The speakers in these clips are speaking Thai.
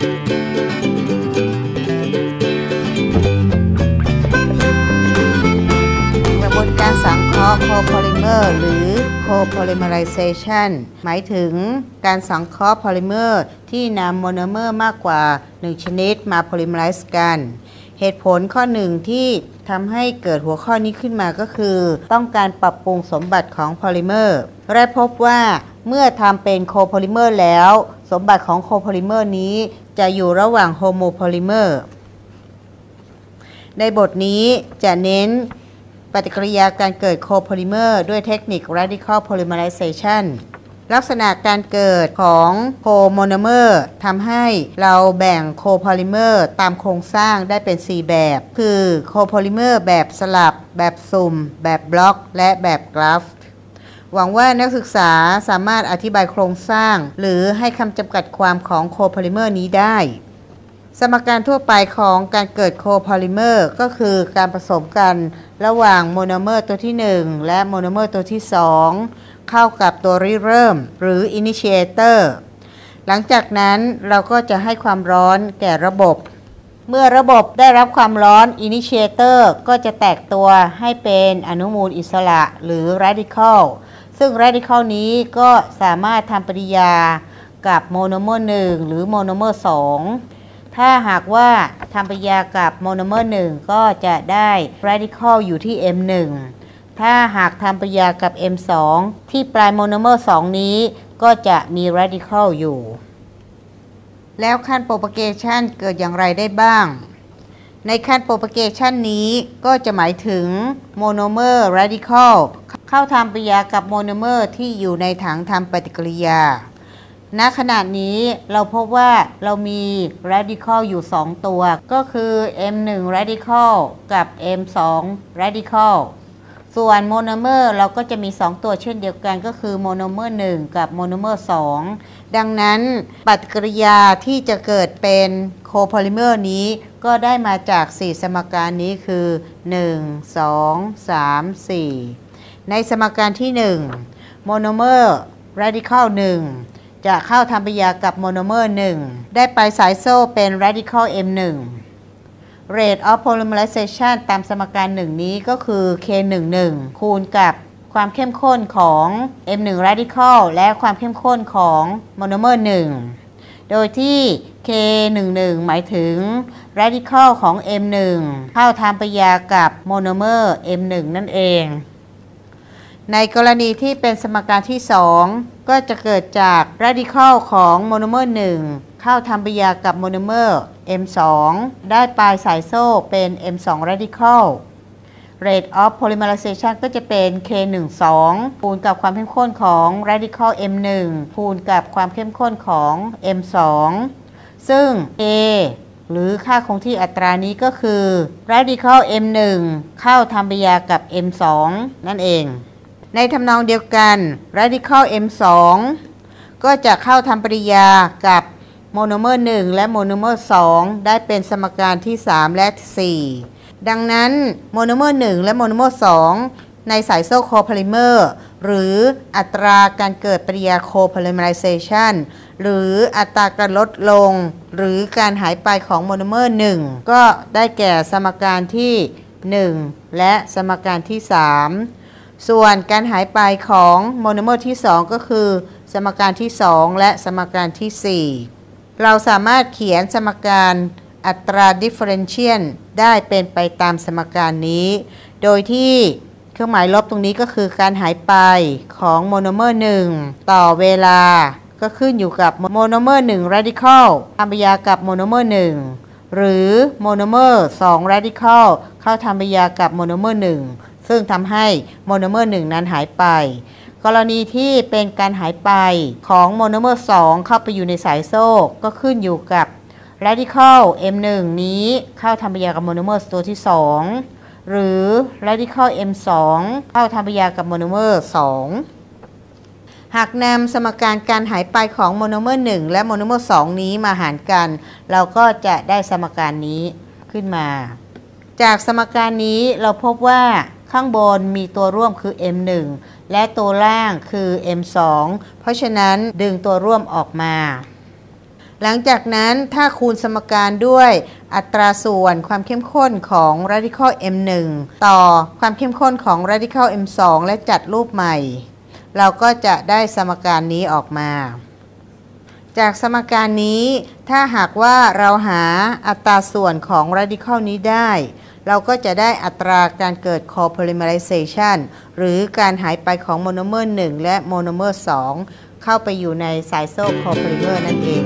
กระบวนการสังเคราะห์โคโพลิเมอร์หรือ copolymerization หมายถึงการสังเคราะห์โพลิเมอร์ที่นำโมโนเมอร์มากกว่า 1 ชนิดมาโพลิเมอไรซ์กันเหตุผลข้อหนึ่งที่ทำให้เกิดหัวข้อนี้ขึ้นมาก็คือ ต้องการปรับปรุงสมบัติของโพลิเมอร์ และพบว่า เมื่อทำเป็นโคโพลิเมอร์แล้ว สมบัติของโคโพลิเมอร์นี้จะอยู่ระหว่างโฮโมโพลิเมอร์ในบทนี้จะเน้นปฏิกิริยาการเกิดโคโพลิเมอร์ด้วยเทคนิค radical polymerization ลักษณะการเกิดของโคโมโนเมอร์ทำให้เราแบ่งโคโพลิเมอร์ตามโครงสร้างได้เป็น 4 แบบ คือโคโพลิเมอร์แบบสลับ แบบสุ่ม แบบบล็อก และแบบกราฟต์ หวังว่านักศึกษาสามารถอธิบายโครงสร้าง หรือให้คำจำกัดความของโคโพลิเมอร์นี้ได้ สมการทั่วไปของการเกิดโคโพลิเมอร์ก็คือการผสมกันระหว่างโมโนเมอร์ตัวที่ 1 และโมโนเมอร์ตัวที่ 2 เข้ากับตัวริเริ่ม หรือ initiator หลังจากนั้นเราก็จะให้ความร้อนแก่ระบบ เมื่อระบบได้รับความร้อน initiator ก็จะแตกตัวให้เป็นอนุมูลอิสระหรือ radical ซึ่ง radical นี้ก็สามารถทำปฏิกิริยากับโมโนเมอร์ 1 หรือโมโนเมอร์ 2 ถ้าหากว่าทำปฏิกิริยากับโมโนเมอร์ 1 ก็จะได้ radical อยู่ที่ M1 ถ้าหากทำปฏิกิริยากับ M2 ที่ปลายโมโนเมอร์ 2 นี้ก็จะมี radical อยู่ แล้วขั้น propagation เกิดอย่างไรได้บ้าง ในขั้น propagation นี้ก็จะหมายถึงโมโนเมอร์ radical เข้าทำปฏิกิริยากับโมโนเมอร์ที่อยู่ในถังทำปฏิกิริยา ณ ขณะนี้เราพบว่าเรามี radical อยู่ 2 ตัว ก็คือ M1 radical กับ M2 radical ส่วนโมโนเมอร์เราก็จะมี 2 ตัวเช่นเดียวกันก็คือโมโนเมอร์ 1 กับโมโนเมอร์ 2 ดังนั้นปฏิกิริยาที่จะเกิดเป็นโคโพลิเมอร์นี้ก็ได้มาจาก 4 สมการนี้คือ 1 2 3 4 สมการที่ 1 โมโนเมอร์ radical 1 จะเข้าทำปฏิกิริยากับโมโนเมอร์ 1 ได้ปลายสายโซ่เป็น radical M1 rate of polymerization ตามสมการหนึ่งนี้ก็คือ K11 คูณกับความเข้มข้นของ M1 radical และความเข้มข้นของโมโนเมอร์ 1 โดยที่ K11 หมายถึง radical ของ M1 เข้าทำปฏิกิริยากับโมโนเมอร์ M1 นั่นเอง ในกรณีที่เป็นสมการที่ 2 ก็จะเกิดจาก radical ของโมโนเมอร์ 1 เข้าทำปฏิกิริยากับโมโนเมอร์ M2 ได้ปลายสายโซ่เป็น M2 radical rate of polymerization ก็จะเป็น K12 คูณกับความเข้มข้นของ radical M1 คูณกับความเข้มข้นของ M2 ซึ่ง A หรือค่าคงที่อัตรานี้ก็คือ radical M1 เข้าทำปฏิกิริยากับ M2 นั่นเอง ในทำนองเดียวกัน radical M2 ก็จะเข้าทำปฏิกิริยากับโมโนเมอร์ 1 และโมโนเมอร์ 2 ได้เป็นสมการที่ 3 และ 4 ดังนั้นโมโนเมอร์ 1 และโมโนเมอร์ 2 ในสายโซ่โคโพลิเมอร์หรืออัตราการเกิดปฏิกิริยา copolymerization หรืออัตราการลดลง หรือการหายไปของโมโนเมอร์ 1 ก็ได้แก่สมการที่ 1 และสมการที่ 3 ส่วนการหายไปของโมโนเมอร์ที่ 2 ก็คือ สมการที่ 2 และสมการที่ 4 เราสามารถเขียนสมการอัตรา differential ได้เป็นไปตามสมการนี้ โดยที่เครื่องหมายลบตรงนี้ก็คือการหายไปของโมโนเมอร์ 1 ต่อเวลา ก็ขึ้นอยู่กับโมโนเมอร์ 1 radical ทำปฏิกิริยากับโมโนเมอร์ 1 หรือโมโนเมอร์ 2 radical เข้าทำปฏิกิริยากับโมโนเมอร์ 1 ซึ่งทำให้โมโนเมอร์ 1 นั้นหายไป กรณีที่เป็นการหายไปของโมโนเมอร์ 2 เข้าไปอยู่ในสายโซ่ก็ขึ้นอยู่กับ radical M1 นี้เข้าทำปฏิกิริยากับโมโนเมอร์ตัวที่ 2 หรือ radical M2 เข้าทำปฏิกิริยากับโมโนเมอร์ 2หากนำสมการการหายไปของโมโนเมอร์ 1 และโมโนเมอร์ 2 นี้มาหารกัน เราก็จะได้สมการนี้ขึ้นมา จากสมการนี้เราพบว่า ข้างบนมีตัวร่วมคือ M1 และตัวล่างคือ M2 เพราะฉะนั้นดึงตัวร่วมออกมา หลังจากนั้นถ้าคูณสมการด้วยอัตราส่วนความเข้มข้นของ radical m1 ต่อความเข้มข้นของ radical m2 และจัดรูปใหม่ เราก็จะได้สมการนี้ออกมา จากสมการนี้ถ้าหากว่าเราหาอัตราส่วนของ radical นี้ได้ เราก็จะได้อัตราการเกิด copolymerization หรือการหายไปของโมโนเมอร์ 1 และโมโนเมอร์ 2 เข้าไปอยู่ในสายโซ่โคโพลิเมอร์นั่นเอง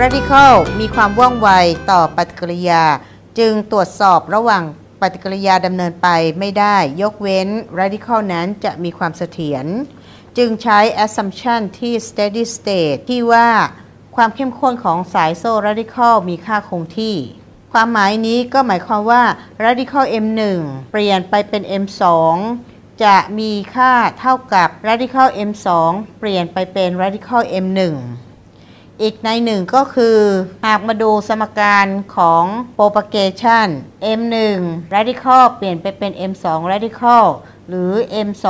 radical มีความว่องไวต่อปฏิกิริยา จึงตรวจสอบระหว่างปฏิกิริยาดำเนินไปไม่ได้ ยกเว้น radical นั้นจะมีความเสถียร จึงใช้ assumption ที่ steady state ที่ว่าความเข้มข้นของสายโซ่ radical มีค่าคงที่ ความหมายนี้ก็หมายความว่า radical m1 เปลี่ยนไปเป็น m2 จะมีค่าเท่ากับ radical m2 เปลี่ยนไปเป็น radical m1 อีกในหนึ่งก็คือหากมาดูสมการของ propagation m1 radical เปลี่ยนไปเป็น m2 radical หรือ m2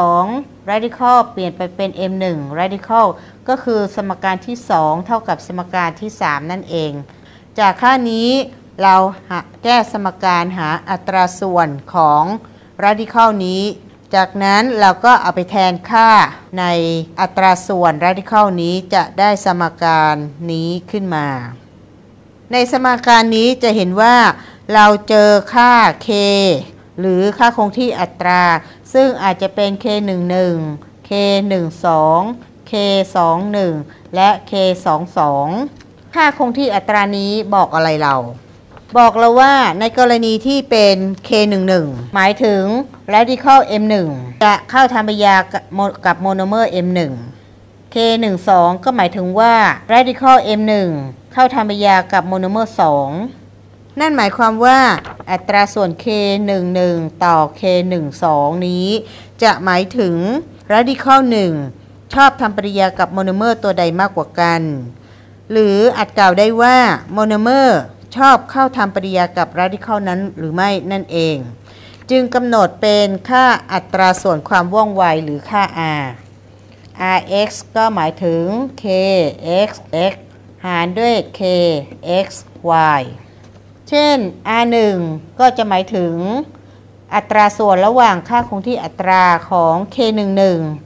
radical เปลี่ยนไปเป็น m1 radical ก็คือสมการที่ 2 เท่ากับสมการที่ 3 นั่นเอง จากค่านี้เราแก้สมการหาอัตราส่วนของ radical นี้ จากนั้นเราก็เอาไปแทนค่าในอัตราส่วน radical นี้จะได้สมการนี้ขึ้นมา ในสมการนี้จะเห็นว่าเราเจอค่า k หรือค่าคงที่อัตรา ซึ่งอาจจะเป็น k11 k12 k21 และ k22 ค่าคงที่อัตรานี้บอกอะไรเรา บอกเราว่าในกรณีที่เป็น k11 หมายถึง radical m1 จะเข้าทำปฏิกิริยากับโมโนเมอร์ m1 k12 ก็หมายถึงว่า radical m1 เข้าทำปฏิกิริยากับโมโนเมอร์ 2 นั่นหมายความว่าอัตราส่วน k11 ต่อ k12 นี้ จะหมายถึง radical 1 ชอบทำปฏิกิริยากับโมโนเมอร์ตัวใดมากกว่ากัน หรืออาจกล่าวได้ว่าโมโนเมอร์ชอบเข้าทำปฏิกิริยากับ radical นั้นหรือไม่นั่นเอง จึงกำหนดเป็นค่าอัตราส่วนความว่องไวหรือค่า r rx ก็หมายถึง kxx หารด้วย kxy เช่น r1 ก็จะหมายถึงอัตราส่วนระหว่างค่าคงที่อัตราของ k11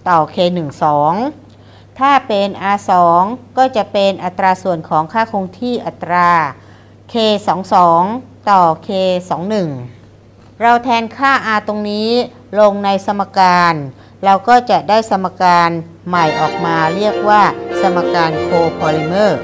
ต่อ k12 ถ้าเป็น r2 ก็จะเป็นอัตราส่วนของค่าคงที่อัตรา k22 ต่อ k21 เราแทนค่า r ตรงนี้ลงในสมการ เราก็จะได้สมการใหม่ออกมาเรียกว่าสมการโคโพลิเมอร์